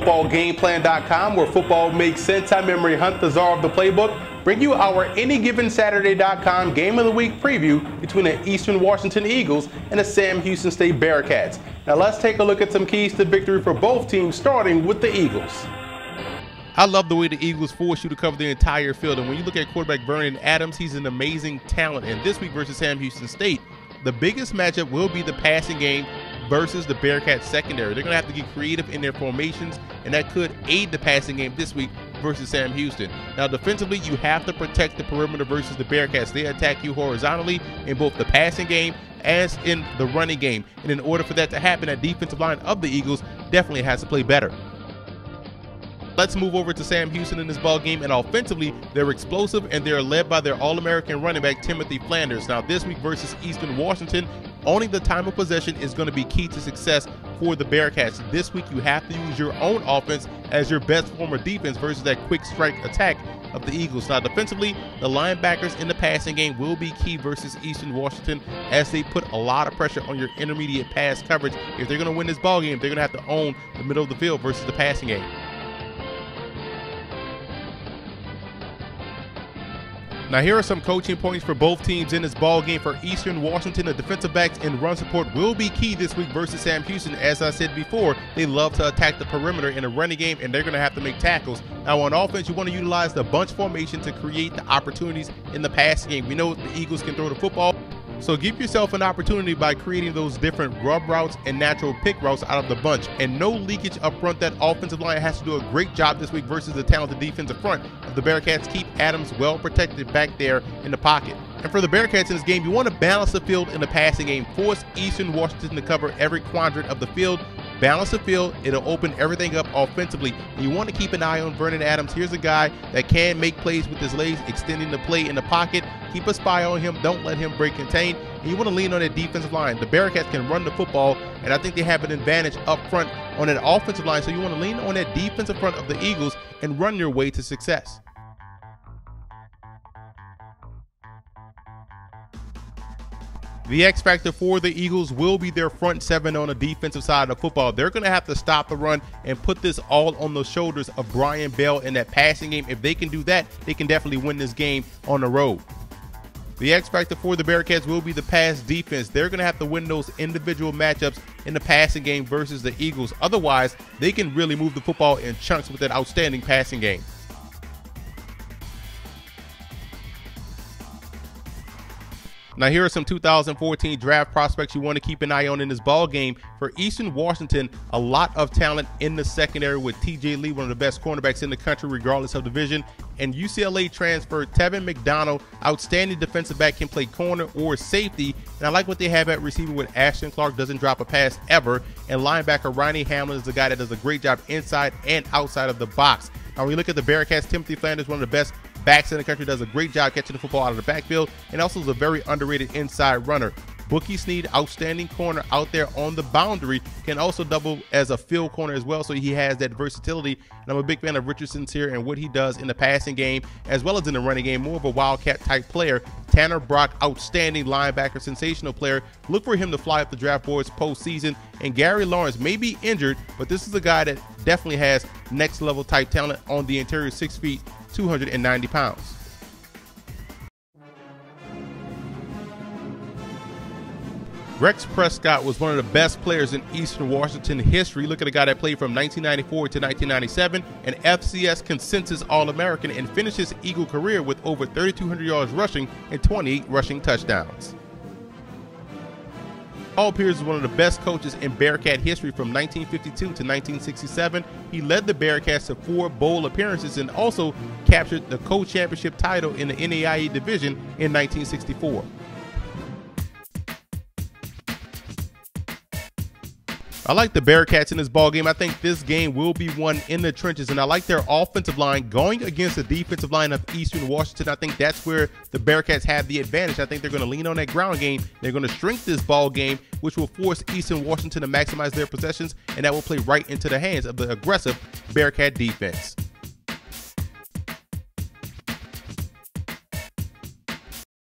GamePlan.com, where football makes sense. I'm Emory Hunt, the czar of the playbook. Bring you our AnyGivenSaturday.com Game of the Week preview between the Eastern Washington Eagles and the Sam Houston State Bearkats. Now let's take a look at some keys to victory for both teams, starting with the Eagles. I love the way the Eagles force you to cover the entire field. And when you look at quarterback Vernon Adams, he's an amazing talent. And this week versus Sam Houston State, the biggest matchup will be the passing game versus the Bearkats secondary. They're going to have to get creative in their formations, and that could aid the passing game this week versus Sam Houston. Now, defensively, you have to protect the perimeter versus the Bearkats. They attack you horizontally in both the passing game as in the running game. And in order for that to happen, that defensive line of the Eagles definitely has to play better. Let's move over to Sam Houston in this ball game. And offensively, they're explosive and they're led by their All-American running back Timothy Flanders. Now, this week versus Eastern Washington, owning the time of possession is going to be key to success for the Bearkats. This week, you have to use your own offense as your best form of defense versus that quick strike attack of the Eagles. Now, defensively, the linebackers in the passing game will be key versus Eastern Washington as they put a lot of pressure on your intermediate pass coverage. If they're going to win this ball game, they're going to have to own the middle of the field versus the passing game. Now here are some coaching points for both teams in this ball game. For Eastern Washington, the defensive backs and run support will be key this week versus Sam Houston. As I said before, they love to attack the perimeter in a running game, and they're going to have to make tackles. Now on offense, you want to utilize the bunch formation to create the opportunities in the passing game. We know the Eagles can throw the football. So give yourself an opportunity by creating those different rub routes and natural pick routes out of the bunch. And no leakage up front. That offensive line has to do a great job this week versus the talented defensive front of the Bearkats. Keep Adams well protected back there in the pocket. And for the Bearkats in this game, you want to balance the field in the passing game. Force Eastern Washington to cover every quadrant of the field balance the field. It'll open everything up offensively. You want to keep an eye on Vernon Adams. Here's a guy that can make plays with his legs, extending the play in the pocket. Keep a spy on him. Don't let him break contain. And you want to lean on that defensive line. The Bearkats can run the football, and I think they have an advantage up front on that offensive line. So you want to lean on that defensive front of the Eagles and run your way to success. The X factor for the Eagles will be their front seven on the defensive side of the football. They're going to have to stop the run and put this all on the shoulders of Brian Bell in that passing game. If they can do that, they can definitely win this game on the road. The X factor for the Bearkats will be the pass defense. They're going to have to win those individual matchups in the passing game versus the Eagles. Otherwise, they can really move the football in chunks with that outstanding passing game. Now, here are some 2014 draft prospects you want to keep an eye on in this ball game. For Eastern Washington, a lot of talent in the secondary with TJ Lee, one of the best cornerbacks in the country, regardless of division. And UCLA transfer Tevin McDonald, outstanding defensive back, can play corner or safety. And I like what they have at receiver with Ashton Clark, doesn't drop a pass ever. And linebacker Ronnie Hamlin is the guy that does a great job inside and outside of the box. Now, when look at the Bearkats, Timothy Flanders, one of the best backs in the country, does a great job catching the football out of the backfield, and also is a very underrated inside runner. Bookie Snead, outstanding corner out there on the boundary, can also double as a field corner as well. So he has that versatility. And I'm a big fan of Richard Sincere and what he does in the passing game as well as in the running game. More of a wildcat type player. Tanner Brock, outstanding linebacker, sensational player. Look for him to fly up the draft boards postseason. And Gary Lawrence may be injured, but this is a guy that definitely has next level type talent on the interior, six feet, 290 pounds. Rex Prescott was one of the best players in Eastern Washington history. Look at a guy that played from 1994 to 1997, an FCS consensus All American, and finished his Eagle career with over 3,200 yards rushing and 28 rushing touchdowns. Paul Pierce is one of the best coaches in Bearkat history from 1952 to 1967. He led the Bearkats to four bowl appearances and also captured the co-championship title in the NAIA division in 1964. I like the Bearkats in this ball game. I think this game will be won in the trenches, and I like their offensive line going against the defensive line of Eastern Washington. I think that's where the Bearkats have the advantage. I think they're going to lean on that ground game. They're going to shrink this ball game, which will force Eastern Washington to maximize their possessions, and that will play right into the hands of the aggressive Bearkat defense.